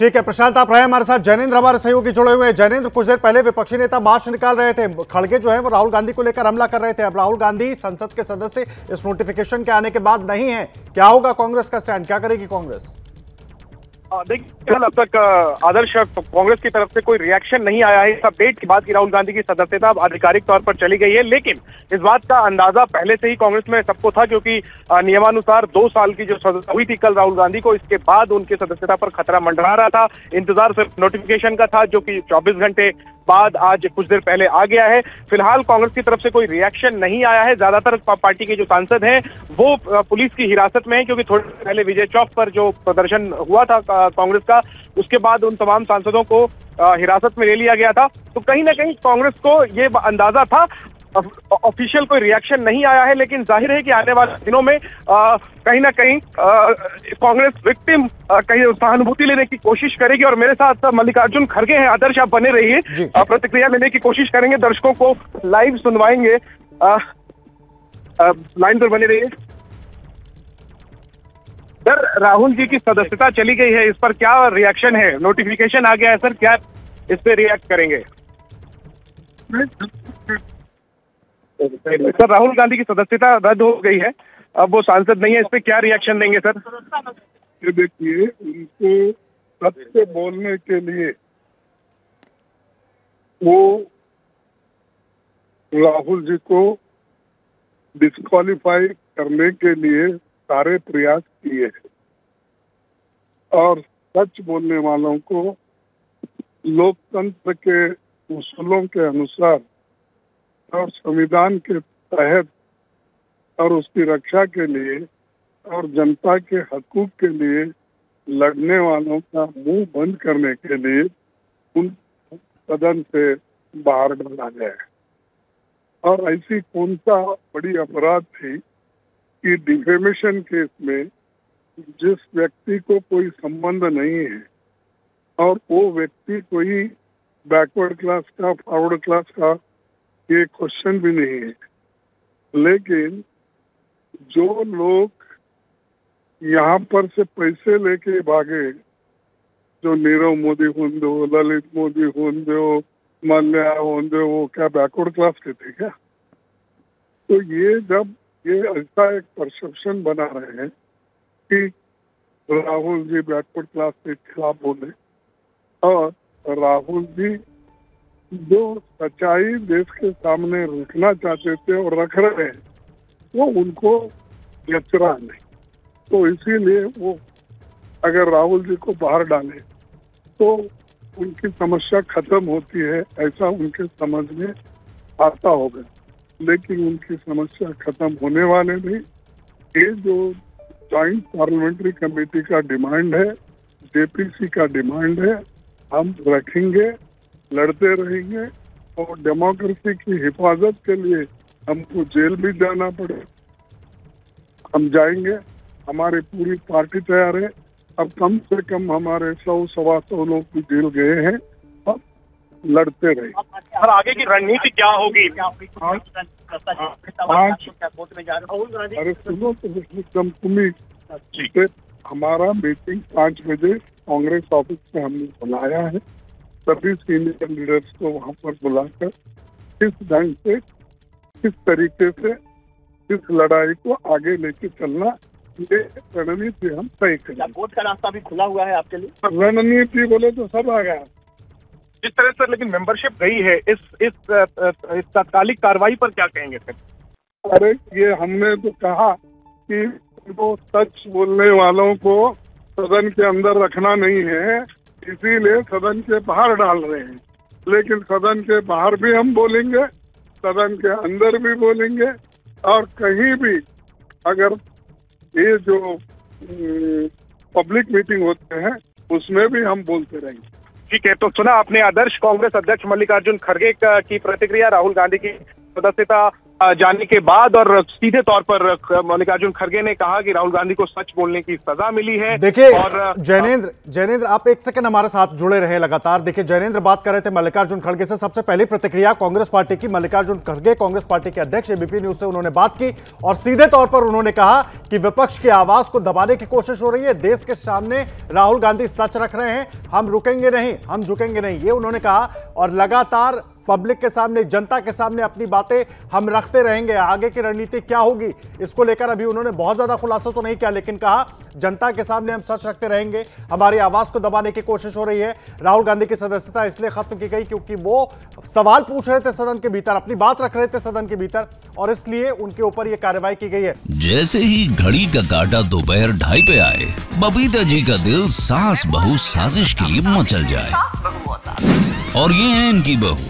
ठीक है, प्रशांत, आप रहे हमारे साथ। जैनेन्द्र हमारे सहयोगी जुड़े हुए हैं। जैनेन्द्र कुछ देर पहले विपक्षी नेता मार्च निकाल रहे थे। खड़गे जो है, वो राहुल गांधी को लेकर हमला कर रहे थे। अब राहुल गांधी संसद के सदस्य इस नोटिफिकेशन के आने के बाद नहीं है। क्या होगा कांग्रेस का स्टैंड? क्या करेगी कांग्रेस? देखिए अब तक आदर्श कांग्रेस की तरफ़ से कोई रिएक्शन नहीं आया है। इस अपडेट के बाद की राहुल गांधी की सदस्यता अब आधिकारिक तौर पर चली गई है। लेकिन इस बात का अंदाज़ा पहले से ही कांग्रेस में सबको था, क्योंकि नियमानुसार दो साल की जो सदस्यता हुई थी कल राहुल गांधी को, इसके बाद उनकी सदस्यता पर खतरा मंडरा रहा था। इंतज़ार सिर्फ़ नोटिफिकेशन का था, जो कि 24 घंटे बाद आज कुछ देर पहले आ गया है। फ़िलहाल कांग्रेस की तरफ़ से कोई रिएक्शन नहीं आया है। ज़्यादातर पार्टी के जो सांसद हैं, वो पुलिस की हिरासत में है, क्योंकि थोड़ी पहले विजय चौक पर जो प्रदर्शन हुआ था कांग्रेस का उसके बाद उन तमाम सांसदों को हिरासत में ले लिया गया था। तो कहीं ना कहीं कांग्रेस को ये अंदाज़ा था ऑफिशियल कोई रिएक्शन नहीं आया है लेकिन ज़ाहिर है कि आने वाले दिनों में आ, कहीं ना कहीं कांग्रेस विक्टिम कहीं सहानुभूति लेने की कोशिश करेगी और मेरे साथ मल्लिकार्जुन खड़गे हैं। आदर्श आप बने रहिए। प्रतिक्रिया लेने की कोशिश करेंगे दर्शकों को लाइव सुनवाएँगे। लाइन पर बने रहिए। सर राहुल जी की सदस्यता चली गई है, इस पर क्या रिएक्शन है? नोटिफिकेशन आ गया है सर क्या इस पे रिएक्ट करेंगे? सर, राहुल गांधी की सदस्यता रद्द हो गई है, अब वो सांसद नहीं है, इस पे क्या रिएक्शन देंगे सर ये देखिए, उनको सत्य बोलने के लिए वो राहुल जी को डिस्कालीफाई करने के लिए सारे प्रयास किए हैं। और सच बोलने वालों को लोकतंत्र के उसूलों के अनुसार और संविधान के तहत और उसकी रक्षा के लिए और जनता के हकूक के लिए लड़ने वालों का मुँह बंद करने के लिए उन सदन से बाहर डाला गया और ऐसी कौन सा बड़ी अपराध थी कि डिफेमेशन केस में जिस व्यक्ति को कोई संबंध नहीं है और वो व्यक्ति कोई बैकवर्ड क्लास का फॉरवर्ड क्लास का, ये क्वेश्चन भी नहीं है। लेकिन जो लोग यहाँ पर से पैसे लेके भागे, जो नीरव मोदी होंगे हो, ललित मोदी होंगे हो, मल्ल्या होंगे वो क्या बैकवर्ड क्लास के थे क्या? तो ये जब ये ऐसा एक परसेप्शन बना रहे हैं कि राहुल जी बैकवर्ड क्लास के खिलाफ बोले और राहुल जी जो सच्चाई देश के सामने रखना चाहते थे और रख रहे हैं, वो उनको जचरा नहीं। तो इसीलिए वो अगर राहुल जी को बाहर डाले तो उनकी समस्या खत्म होती है, ऐसा उनके समझ में आता होगा। लेकिन उनकी समस्या खत्म होने वाले नहीं। ये जो ज्वाइंट पार्लियामेंट्री कमेटी का डिमांड है जेपीसी का डिमांड है, हम रखेंगे, लड़ते रहेंगे और डेमोक्रेसी की हिफाजत के लिए हमको जेल भी जाना पड़े। हम जाएँगे, हमारी पूरी पार्टी तैयार है। अब कम से कम हमारे सौ सवा सौ लोग भी जेल गए हैं। अब लड़ते रहे। और आगे की रणनीति क्या होगी? अरे सुनो तो हमारा मीटिंग पाँच बजे कांग्रेस ऑफ़िस में हमने बुलाया है। सभी सीनियर लीडर्स को वहाँ पर बुलाकर किस ढंग से किस तरीके से इस लड़ाई को आगे लेके चलना ये रणनीति हम तय करें वोट का रास्ता भी खुला हुआ है आपके लिए? रणनीति बोले तो सब आ गया। जिस तरह से लेकिन मेंबरशिप गई है इस इस, इस तात्कालिक कार्रवाई पर क्या कहेंगे सर? अरे ये हमने तो कहा कि वो सच बोलने वालों को सदन के अंदर रखना नहीं है इसीलिए सदन के बाहर डाल रहे हैं। लेकिन सदन के बाहर भी हम बोलेंगे सदन के अंदर भी बोलेंगे और कहीं भी अगर ये जो पब्लिक मीटिंग होते हैं उसमें भी हम बोलते रहेंगे। ठीक है तो सुना आपने आदर्श कांग्रेस अध्यक्ष मल्लिकार्जुन खड़गे की प्रतिक्रिया, राहुल गांधी की सदस्यता जाने के बाद और सीधे तौर पर मल्लिकार्जुन खड़गे ने कहा कि राहुल गांधी को सच बोलने की सजा मिली है देखिए और जैनेन्द्र जैनेन्द्र आप एक सेकंड हमारे साथ जुड़े रहे लगातार। देखिए जैनेन्द्र बात कर रहे थे मल्लिकार्जुन खड़गे से। सबसे पहली प्रतिक्रिया कांग्रेस पार्टी की मल्लिकार्जुन खड़गे कांग्रेस पार्टी के अध्यक्ष एबीपी न्यूज़ से उन्होंने बात की और सीधे तौर पर उन्होंने कहा कि विपक्ष की आवाज़ को दबाने की कोशिश हो रही है। देश के सामने राहुल गांधी सच रख रहे हैं। हम रुकेंगे नहीं हम झुकेंगे नहीं ये उन्होंने कहा और लगातार पब्लिक के सामने, जनता के सामने अपनी बातें हम रखते रहेंगे। आगे की रणनीति क्या होगी, इसको लेकर अभी उन्होंने बहुत ज़्यादा खुलासा तो नहीं किया, लेकिन कहा, जनता के सामने हम सच रखते रहेंगे। हमारी आवाज़ को दबाने की कोशिश हो रही है। राहुल गांधी की सदस्यता इसलिए खत्म की गई क्योंकि वो सवाल पूछ रहे थे सदन के भीतर, अपनी बात रख रहे थे सदन के भीतर, और इसलिए उनके ऊपर यह कार्रवाई की गई है। जैसे ही घड़ी का काटा दोपहर ढाई पे आए, बबीता जी का दिल सास बहू साजिश के लिए मचल जाए। और ये है इनकी बहू।